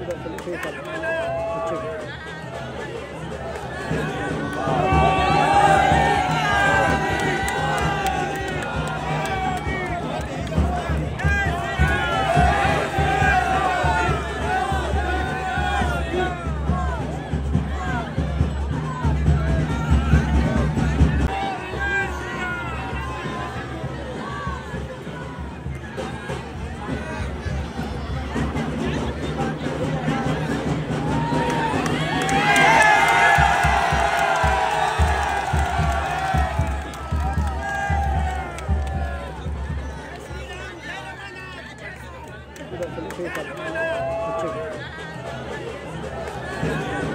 Gracias. Thank you.